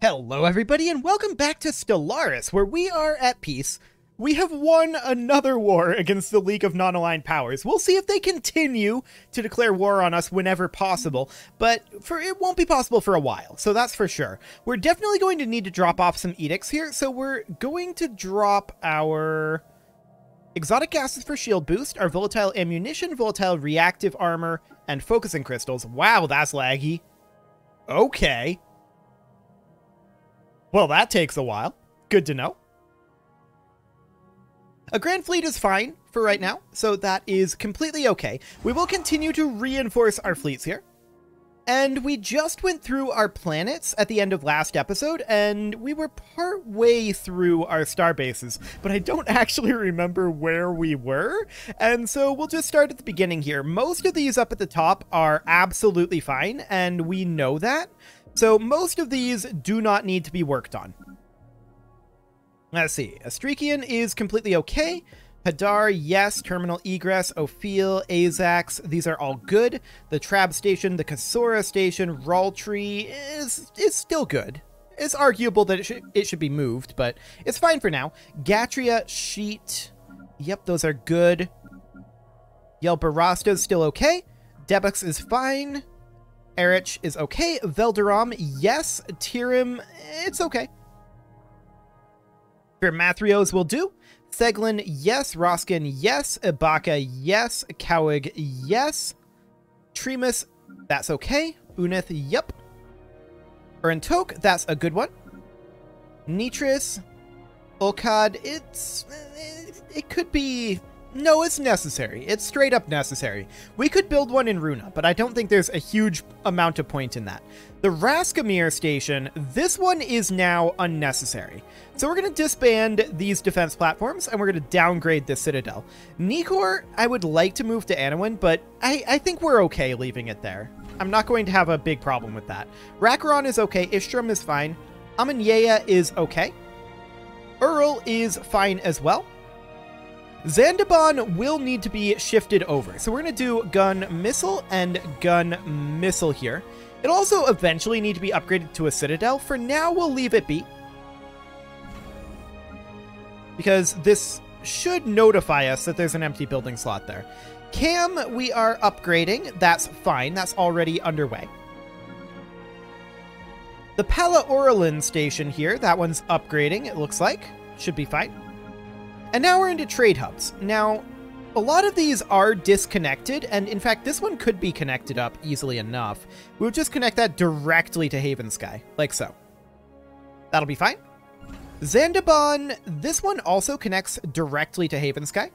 Hello, everybody, and welcome back to Stellaris, where we are at peace. We have won another war against the League of Non-Aligned Powers. We'll see if they continue to declare war on us whenever possible, but for it won't be possible for a while, so that's for sure. We're definitely going to need to drop off some edicts here, so we're going to drop our exotic gases for shield boost, our volatile ammunition, volatile reactive armor, and focusing crystals. Wow, that's laggy. Okay. Well, that takes a while. Good to know. A Grand Fleet is fine for right now, so that is completely okay. We will continue to reinforce our fleets here. And we just went through our planets at the end of last episode, and we were part way through our star bases, but I don't actually remember where we were. And so we'll just start at the beginning here. Most of these up at the top are absolutely fine, and we know that. So most of these do not need to be worked on. Let's see. Astrikian is completely okay. Hadar, yes. Terminal Egress, Ophil, Azax, these are all good. The Trab Station, the Kasora Station, Raltree is, is still good. It's arguable that it should, it should be moved, but it's fine for now. Gatria, Sheet, yep, those are good. Yelbarasta's still okay. Debux is fine. Erich is okay. Velderam, yes. Tirim, it's okay. Mathrios will do. Seglin, yes. Roskin, yes. Ibaka, yes. Cowig, yes. Tremus, that's okay. Unith, yep. Urntok, that's a good one. Nitris, Olkad, it's... It could be no, it's necessary. It's straight up necessary. We could build one in Runa, but I don't think there's a huge amount of point in that. The Raskamir station, this one is now unnecessary. So we're going to disband these defense platforms, and we're going to downgrade this Citadel. Nikor, I would like to move to Anowin, but I, I think we're okay leaving it there. I'm not going to have a big problem with that. Rakaron is okay. Istrum is fine. Amanyaya is okay. Earl is fine as well. Zandaban will need to be shifted over. So we're going to do gun missile and gun missile here. It'll also eventually need to be upgraded to a citadel. For now, we'll leave it be. Because this should notify us that there's an empty building slot there. Cam, we are upgrading. That's fine. That's already underway. The Pala Orlin station here, that one's upgrading, it looks like. Should be fine. And now we're into trade hubs. Now, a lot of these are disconnected, and in fact, this one could be connected up easily enough. We'll just connect that directly to Haven Sky, like so. That'll be fine. Zandaban, this one also connects directly to Haven Sky.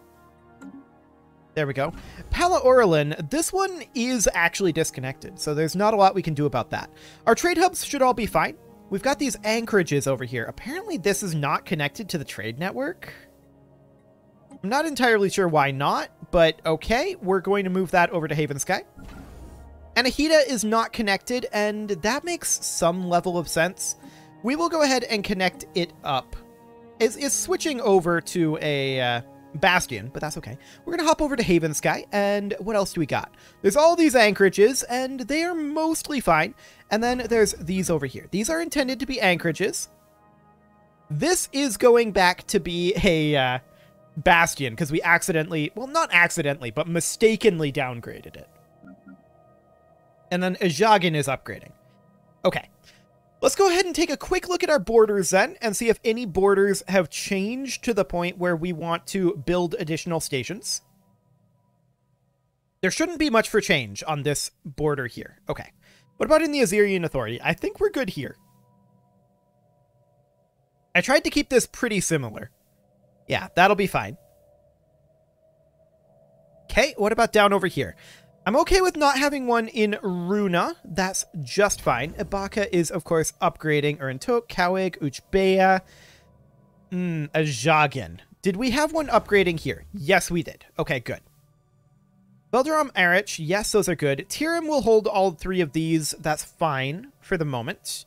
There we go. Pala Orlin, this one is actually disconnected, so there's not a lot we can do about that. Our trade hubs should all be fine. We've got these anchorages over here. Apparently this is not connected to the trade network. I'm not entirely sure why not, but okay, we're going to move that over to Haven Sky. Anahita is not connected, and that makes some level of sense. We will go ahead and connect it up. It's, it's switching over to a uh, Bastion, but that's okay. We're going to hop over to Haven Sky, and what else do we got? There's all these anchorages, and they are mostly fine. And then there's these over here. These are intended to be anchorages. This is going back to be a... Uh, Bastion because we accidentally, well, not accidentally, but mistakenly downgraded it. And then Ajagin is upgrading. Okay. Let's go ahead and take a quick look at our borders then and see if any borders have changed to the point where we want to build additional stations. There shouldn't be much for change on this border here. Okay. What about in the Azirian Authority? I think we're good here. I tried to keep this pretty similar. Yeah, that'll be fine. Okay, what about down over here? I'm okay with not having one in Runa. That's just fine. Ibaka is, of course, upgrading Urntok, Kawig, Uchbea, mm, Ajagin. Did we have one upgrading here? Yes, we did. Okay, good. Belderam, Erich, yes, those are good. Tirim will hold all three of these. That's fine for the moment.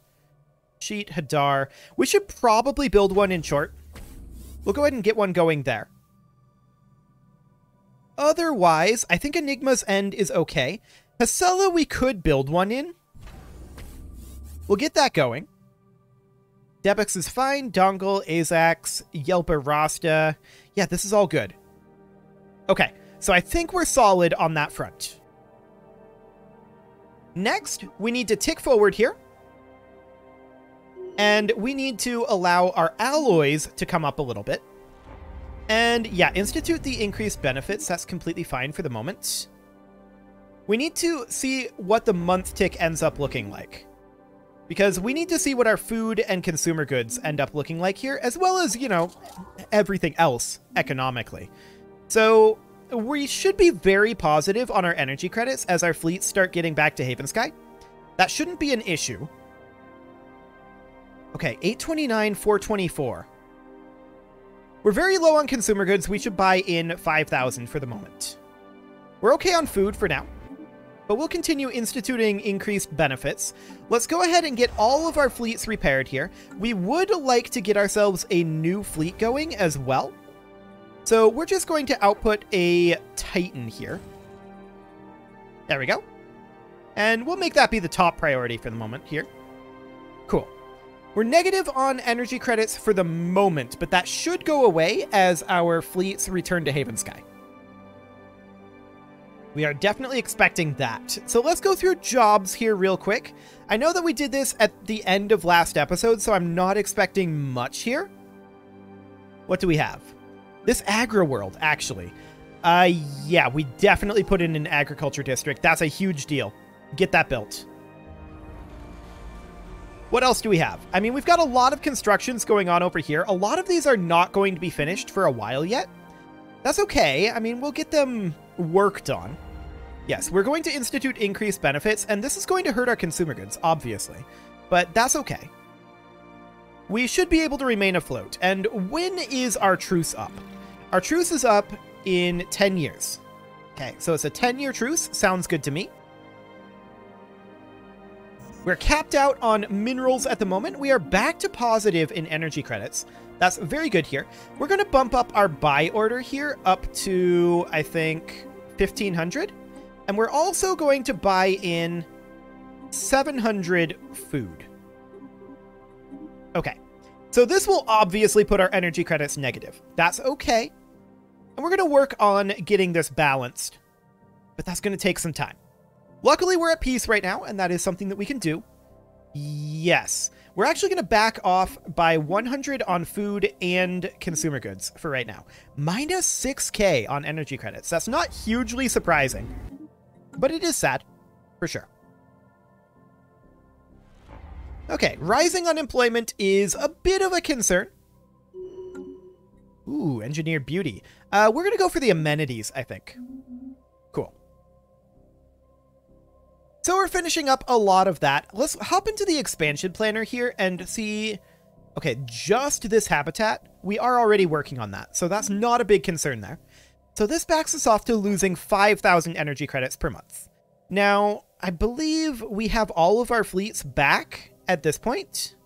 Sheet, Hadar. We should probably build one in short. We'll go ahead and get one going there. Otherwise, I think Enigma's End is okay. Hasela, we could build one in. We'll get that going. Debux is fine. Dongle, Azax, Yelpa, Rasta. Yeah, this is all good. Okay, so I think we're solid on that front. Next, we need to tick forward here. And we need to allow our alloys to come up a little bit. And yeah, institute the increased benefits. That's completely fine for the moment. We need to see what the month tick ends up looking like. Because we need to see what our food and consumer goods end up looking like here, as well as, you know, everything else economically. So we should be very positive on our energy credits as our fleets start getting back to Haven Sky. That shouldn't be an issue. Okay, 829, 424. We're very low on consumer goods. We should buy in 5,000 for the moment. We're okay on food for now, but we'll continue instituting increased benefits. Let's go ahead and get all of our fleets repaired here. We would like to get ourselves a new fleet going as well. So we're just going to output a Titan here. There we go. And we'll make that be the top priority for the moment here. Cool. We're negative on energy credits for the moment, but that should go away as our fleets return to Haven Sky. We are definitely expecting that. So let's go through jobs here real quick. I know that we did this at the end of last episode, so I'm not expecting much here. What do we have? This agri world, actually. Uh, yeah, we definitely put in an agriculture district. That's a huge deal. Get that built. What else do we have? I mean, we've got a lot of constructions going on over here. A lot of these are not going to be finished for a while yet. That's okay. I mean, we'll get them worked on. Yes, we're going to institute increased benefits, and this is going to hurt our consumer goods, obviously. But that's okay. We should be able to remain afloat. And when is our truce up? Our truce is up in 10 years. Okay, so it's a 10-year truce. Sounds good to me. We're capped out on minerals at the moment. We are back to positive in energy credits. That's very good here. We're going to bump up our buy order here up to, I think, 1500. And we're also going to buy in 700 food. Okay. So this will obviously put our energy credits negative. That's okay. And we're going to work on getting this balanced. But that's going to take some time. Luckily, we're at peace right now, and that is something that we can do. Yes. We're actually going to back off by 100 on food and consumer goods for right now. Minus 6k on energy credits. That's not hugely surprising. But it is sad, for sure. Okay, rising unemployment is a bit of a concern. Ooh, engineered beauty. Uh, we're going to go for the amenities, I think. So we're finishing up a lot of that. Let's hop into the expansion planner here and see... Okay, just this habitat, we are already working on that, so that's mm-hmm. not a big concern there. So this backs us off to losing 5,000 energy credits per month. Now, I believe we have all of our fleets back at this point.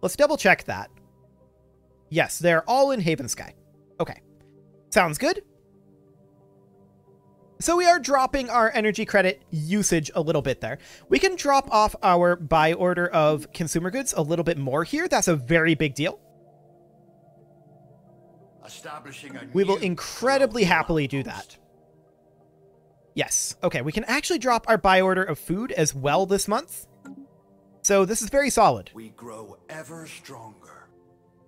Let's double check that. Yes, they're all in Haven Sky. Okay. Sounds good. So we are dropping our energy credit usage a little bit there. We can drop off our buy order of consumer goods a little bit more here. That's a very big deal. we will incredibly happily do that. Yes. Okay, we can actually drop our buy order of food as well this month. So this is very solid. We grow ever stronger.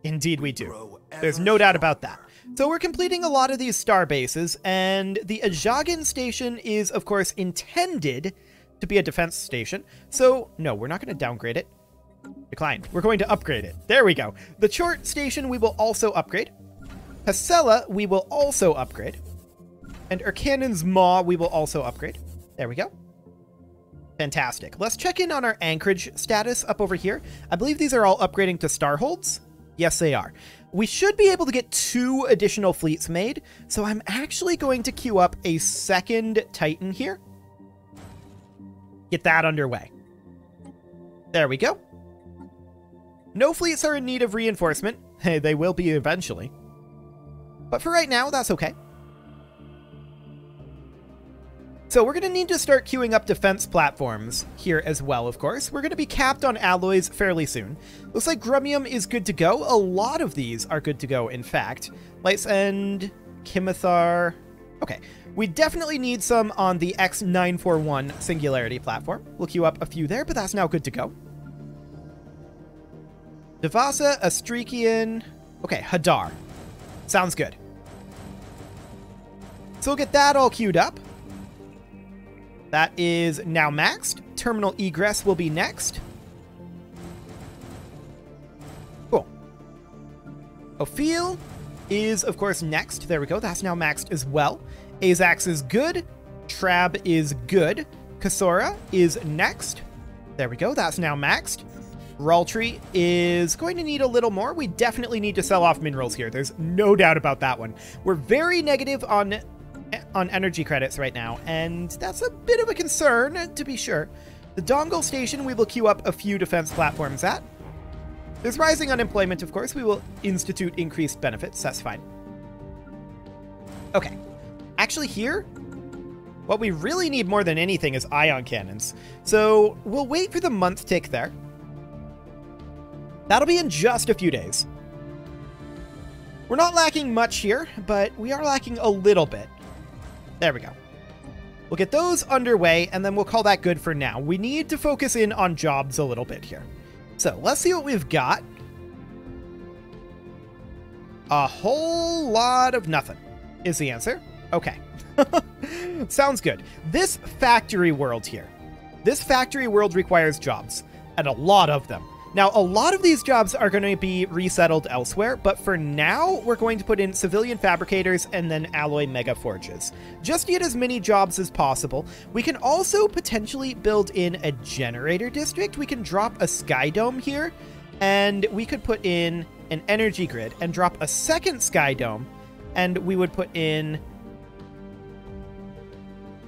Indeed we do. There's no doubt about that. So we're completing a lot of these star bases, and the Ajagin station is, of course, intended to be a defense station. So, no, we're not going to downgrade it. Decline. We're going to upgrade it. There we go. The Chort station we will also upgrade. Pasella we will also upgrade. And Urkanon's Maw we will also upgrade. There we go. Fantastic. Let's check in on our anchorage status up over here. I believe these are all upgrading to Starholds. Yes, they are. We should be able to get two additional fleets made, so I'm actually going to queue up a second Titan here. Get that underway. There we go. No fleets are in need of reinforcement. Hey, they will be eventually. But for right now, that's okay. So we're going to need to start queuing up defense platforms here as well, of course. We're going to be capped on alloys fairly soon. Looks like Grumium is good to go. A lot of these are good to go, in fact. Lights End, Kimithar. Okay, we definitely need some on the X941 Singularity platform. We'll queue up a few there, but that's now good to go. Devasa, Astrikian. Okay, Hadar. Sounds good. So we'll get that all queued up. That is now maxed. Terminal egress will be next. Cool. Ophiel is, of course, next. There we go. That's now maxed as well. Azax is good. Trab is good. Kasora is next. There we go. That's now maxed. Raltree is going to need a little more. We definitely need to sell off minerals here. There's no doubt about that one. We're very negative on on energy credits right now, and that's a bit of a concern, to be sure. The Dongle Station we will queue up a few defense platforms at. There's rising unemployment, of course. We will institute increased benefits. That's fine. Okay. Actually, here, what we really need more than anything is ion cannons. So we'll wait for the month tick there. That'll be in just a few days. We're not lacking much here, but we are lacking a little bit. There we go. We'll get those underway, and then we'll call that good for now. We need to focus in on jobs a little bit here. So let's see what we've got. A whole lot of nothing is the answer. Okay. Sounds good. This factory world here. This factory world requires jobs, and a lot of them. Now, a lot of these jobs are going to be resettled elsewhere, but for now, we're going to put in civilian fabricators and then alloy mega forges. Just get as many jobs as possible. We can also potentially build in a generator district. We can drop a sky dome here, and we could put in an energy grid and drop a second sky dome, and we would put in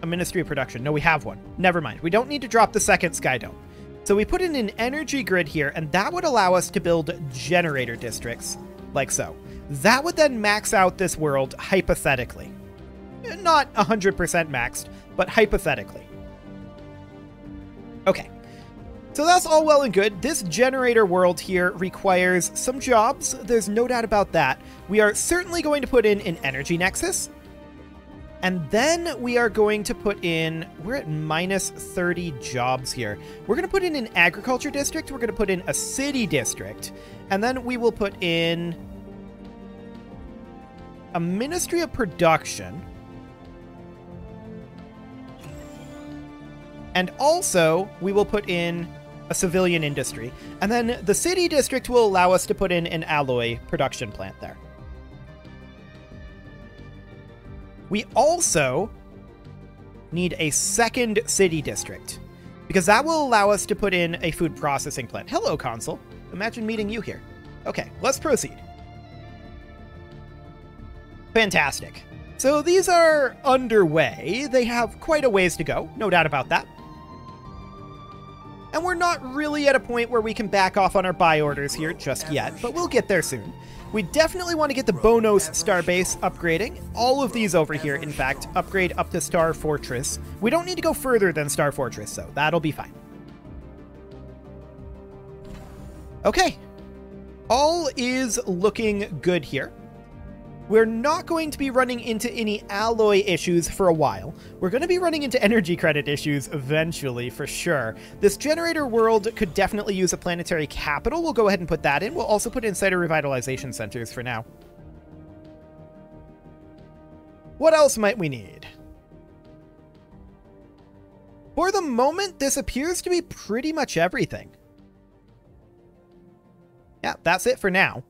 a Ministry of Production. No, we have one. Never mind. We don't need to drop the second sky dome. So we put in an energy grid here, and that would allow us to build generator districts, like so. That would then max out this world hypothetically. Not 100% maxed, but hypothetically. Okay. So that's all well and good. This generator world here requires some jobs. There's no doubt about that. We are certainly going to put in an energy nexus, and then we are going to put in, we're at minus 30 jobs here. We're going to put in an agriculture district. We're going to put in a city district. And then we will put in a Ministry of Production. And also, we will put in a civilian industry. And then the city district will allow us to put in an alloy production plant there. We also need a second city district because that will allow us to put in a food processing plant. Hello, console. Imagine meeting you here. Okay, let's proceed. Fantastic. So these are underway. They have quite a ways to go, no doubt about that. And we're not really at a point where we can back off on our buy orders here just yet, but we'll get there soon. We definitely want to get the Bonos Starbase upgrading. All of these over here, in fact, upgrade up to Star Fortress. We don't need to go further than Star Fortress, so that'll be fine. Okay. All is looking good here. We're not going to be running into any alloy issues for a while. We're going to be running into energy credit issues eventually, for sure. This generator world could definitely use a planetary capital. We'll go ahead and put that in. We'll also put insider revitalization centers for now. What else might we need? For the moment, this appears to be pretty much everything. Yeah, that's it for now.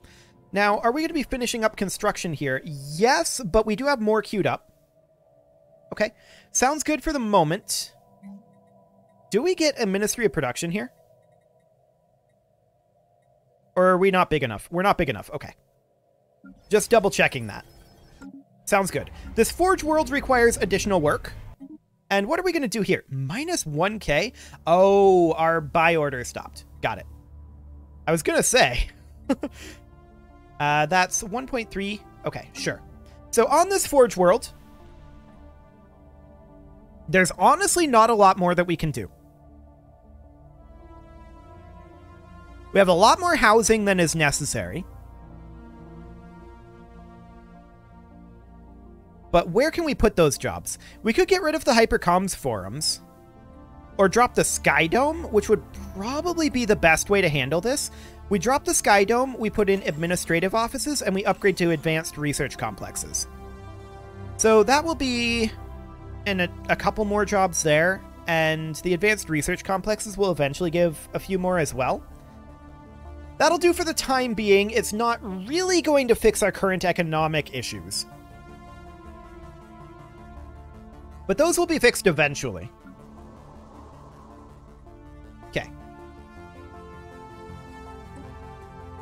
Now, are we going to be finishing up construction here? Yes, but we do have more queued up. Okay, sounds good for the moment. Do we get a Ministry of Production here? Or are we not big enough? We're not big enough. Okay. Just double checking that. Sounds good. This Forge World requires additional work. And what are we going to do here? Minus 1k? Oh, our buy order stopped. Got it. I was going to say. Uh, that's 1.3. Okay, sure. So on this Forge world, There's honestly not a lot more that we can do. We have a lot more housing than is necessary. But where can we put those jobs? We could get rid of the Hypercoms forums. Or drop the Sky Dome, which would probably be the best way to handle this. We drop the Sky Dome, we put in administrative offices, and we upgrade to advanced research complexes. So that will be in a, a couple more jobs there, and the advanced research complexes will eventually give a few more as well. That'll do for the time being. It's not really going to fix our current economic issues. But those will be fixed eventually.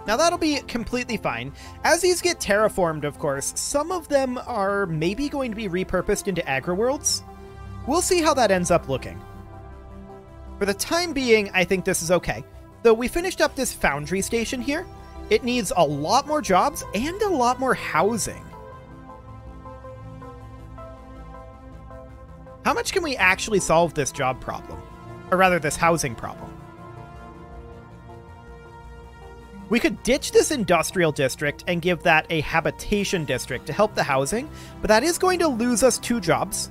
Now that'll be completely fine. As these get terraformed, of course, some of them are maybe going to be repurposed into agri-worlds. We'll see how that ends up looking. For the time being, I think this is okay. Though we finished up this foundry station here, it needs a lot more jobs and a lot more housing. How much can we actually solve this job problem? Or rather, this housing problem? We could ditch this industrial district and give that a habitation district to help the housing, but that is going to lose us two jobs.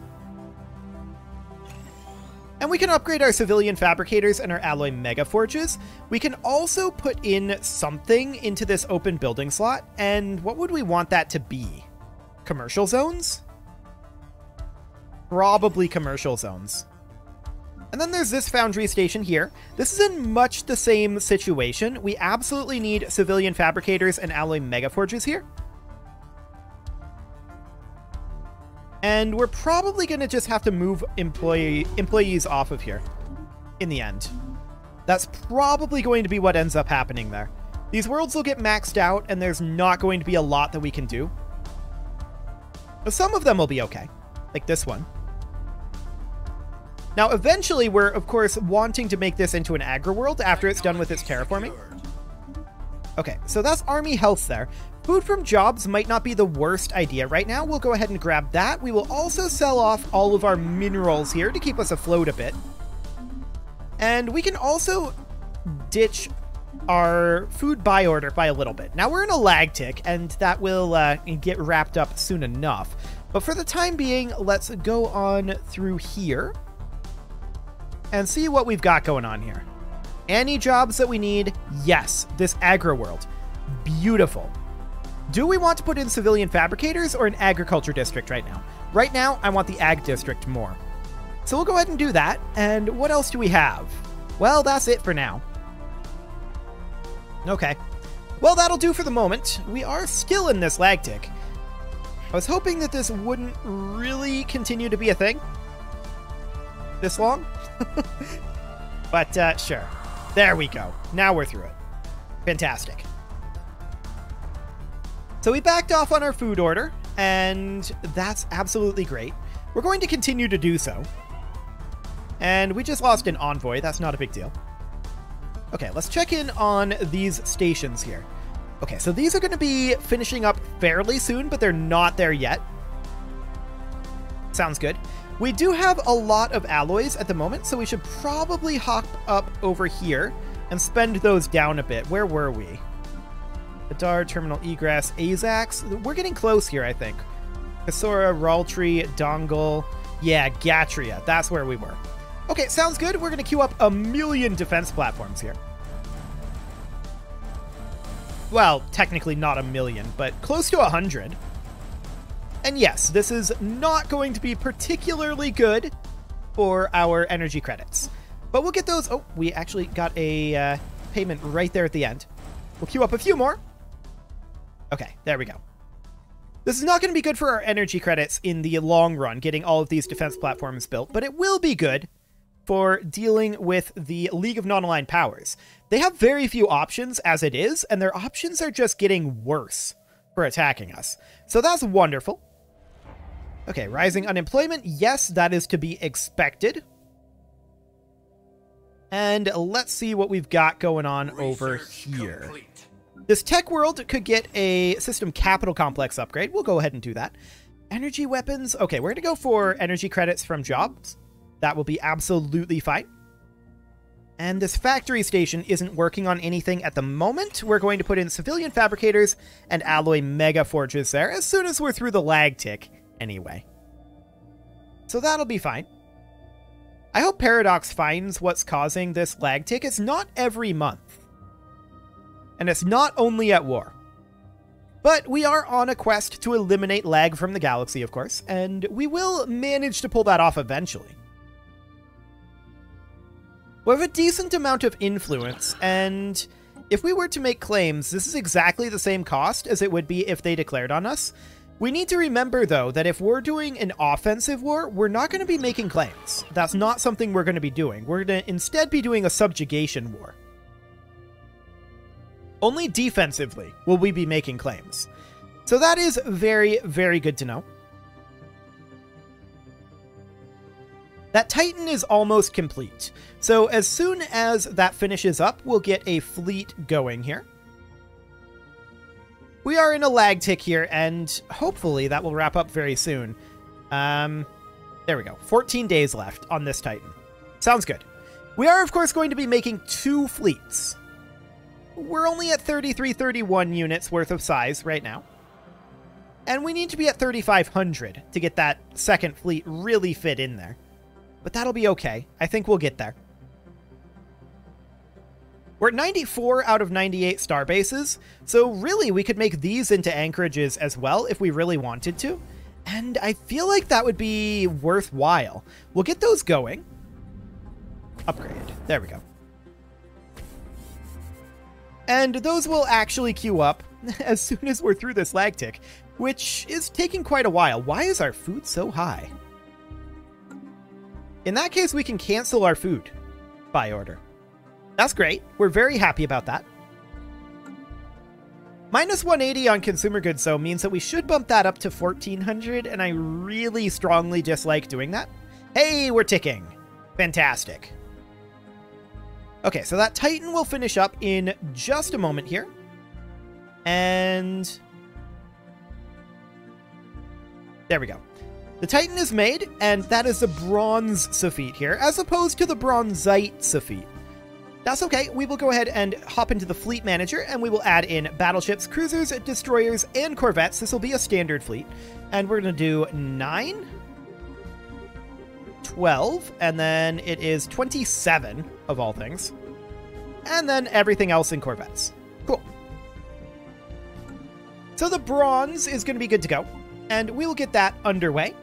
And we can upgrade our civilian fabricators and our alloy mega forges. We can also put in something into this open building slot, and what would we want that to be? Commercial zones? Probably commercial zones. And then there's this foundry station here. This is in much the same situation. We absolutely need civilian fabricators and alloy megaforges here. And we're probably going to just have to move employee employees off of here in the end. That's probably going to be what ends up happening there. These worlds will get maxed out, and there's not going to be a lot that we can do. But some of them will be okay, like this one. Now, eventually, we're, of course, wanting to make this into an agri-world after it's done with its terraforming. Okay, so that's army health there. Food from jobs might not be the worst idea right now. We'll go ahead and grab that. We will also sell off all of our minerals here to keep us afloat a bit. And we can also ditch our food buy order by a little bit. Now we're in a lag tick, and that will uh, get wrapped up soon enough. But for the time being, let's go on through here and see what we've got going on here. Any jobs that we need? Yes, this agri world. Beautiful. Do we want to put in civilian fabricators or an agriculture district right now? Right now, I want the ag district more. So we'll go ahead and do that. And what else do we have? Well, that's it for now. Okay. Well, that'll do for the moment. We are still in this lag tick. I was hoping that this wouldn't really continue to be a thing. This long? but uh, sure. There we go. Now we're through it. Fantastic. So we backed off on our food order, and that's absolutely great. We're going to continue to do so. And we just lost an envoy. That's not a big deal. Okay, let's check in on these stations here. Okay, so these are going to be finishing up fairly soon, but they're not there yet. Sounds good. We do have a lot of alloys at the moment, so we should probably hop up over here and spend those down a bit. Where were we? Hadar, Terminal Egress, Azax. We're getting close here, I think. Kasora, Raltree, Dongle. Yeah, Gatria. That's where we were. Okay, sounds good. We're going to queue up a million defense platforms here. Well, technically not a million, but close to a hundred. And yes, this is not going to be particularly good for our energy credits. But we'll get those. Oh, we actually got a uh, payment right there at the end. We'll queue up a few more. Okay, there we go. This is not going to be good for our energy credits in the long run, getting all of these defense platforms built, but it will be good for dealing with the League of Non-Aligned Powers. They have very few options as it is, and their options are just getting worse for attacking us. So that's wonderful. Okay, rising unemployment. Yes, that is to be expected. And let's see what we've got going on Research over here. Complete. This tech world could get a system capital complex upgrade. We'll go ahead and do that. Energy weapons. Okay, we're going to go for energy credits from jobs. That will be absolutely fine. And this factory station isn't working on anything at the moment. We're going to put in civilian fabricators and alloy mega forges there as soon as we're through the lag tick anyway. So that'll be fine. I hope Paradox finds what's causing this lag tick. It's not every month. And it's not only at war. But we are on a quest to eliminate lag from the galaxy, of course, and we will manage to pull that off eventually. We have a decent amount of influence, and if we were to make claims, this is exactly the same cost as it would be if they declared on us. We need to remember, though, that if we're doing an offensive war, we're not going to be making claims. That's not something we're going to be doing. We're going to instead be doing a subjugation war. Only defensively will we be making claims. So that is very, very good to know. That Titan is almost complete. So as soon as that finishes up, we'll get a fleet going here. We are in a lag tick here, and hopefully that will wrap up very soon. Um, there we go. 14 days left on this Titan. Sounds good. We are, of course, going to be making two fleets. We're only at 3331 units worth of size right now. And we need to be at 3500 to get that second fleet really fit in there. But that'll be okay. I think we'll get there. We're at 94 out of 98 star bases, so really we could make these into anchorages as well if we really wanted to. And I feel like that would be worthwhile. We'll get those going. Upgrade. There we go. And those will actually queue up as soon as we're through this lag tick, which is taking quite a while. Why is our food so high? In that case, we can cancel our food buy order. That's great. We're very happy about that. Minus 180 on consumer goods, though, means that we should bump that up to 1400, and I really strongly dislike doing that. Hey, we're ticking. Fantastic. Okay, so that Titan will finish up in just a moment here. And... There we go. The Titan is made, and that is the Bronze Safit here, as opposed to the Bronzite Safit. That's okay, we will go ahead and hop into the Fleet Manager, and we will add in battleships, cruisers, destroyers, and corvettes. This will be a standard fleet. And we're going to do 9, 12, and then it is 27 of all things. And then everything else in corvettes. Cool. So the bronze is going to be good to go, and we will get that underway.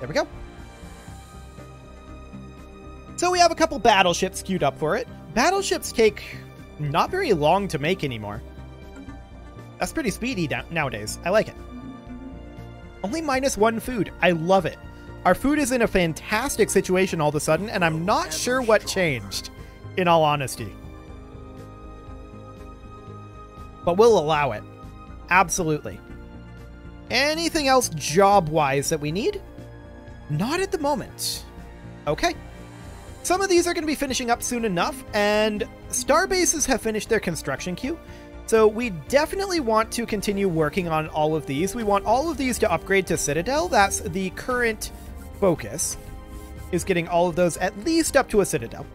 There we go. So we have a couple battleships queued up for it. Battleships take not very long to make anymore. That's pretty speedy nowadays. I like it. Only minus one food. I love it. Our food is in a fantastic situation all of a sudden, and I'm not sure what changed, in all honesty. But we'll allow it. Absolutely. Anything else job-wise that we need? Not at the moment. Okay. Some of these are going to be finishing up soon enough, and Starbases have finished their construction queue. So we definitely want to continue working on all of these. We want all of these to upgrade to Citadel. That's the current focus, is getting all of those at least up to a Citadel.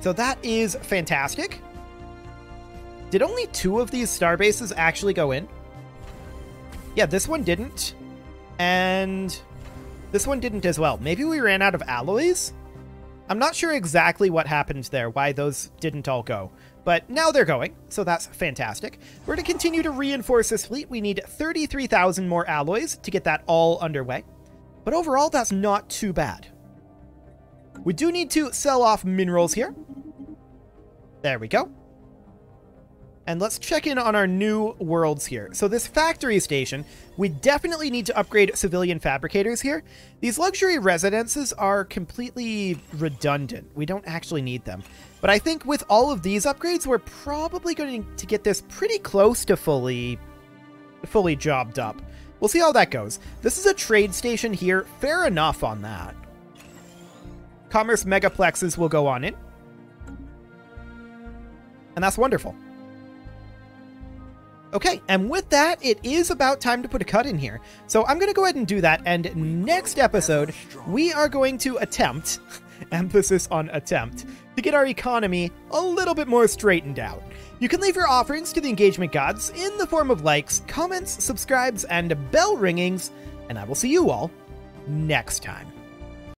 So that is fantastic. Did only two of these Starbases actually go in? Yeah, this one didn't. And this one didn't as well. Maybe we ran out of alloys? I'm not sure exactly what happened there, why those didn't all go. But now they're going, so that's fantastic. We're to continue to reinforce this fleet. We need 33,000 more alloys to get that all underway. But overall, that's not too bad. We do need to sell off minerals here. There we go. And let's check in on our new worlds here. So this factory station, we definitely need to upgrade civilian fabricators here. These luxury residences are completely redundant. We don't actually need them. But I think with all of these upgrades, we're probably going to get this pretty close to fully, fully jobbed up. We'll see how that goes. This is a trade station here. Fair enough on that. Commerce megaplexes will go on in. And that's wonderful. Okay, and with that, it is about time to put a cut in here. So I'm going to go ahead and do that. And next episode, we are going to attempt, emphasis on attempt, to get our economy a little bit more straightened out. You can leave your offerings to the engagement gods in the form of likes, comments, subscribes, and bell ringings, and I will see you all next time.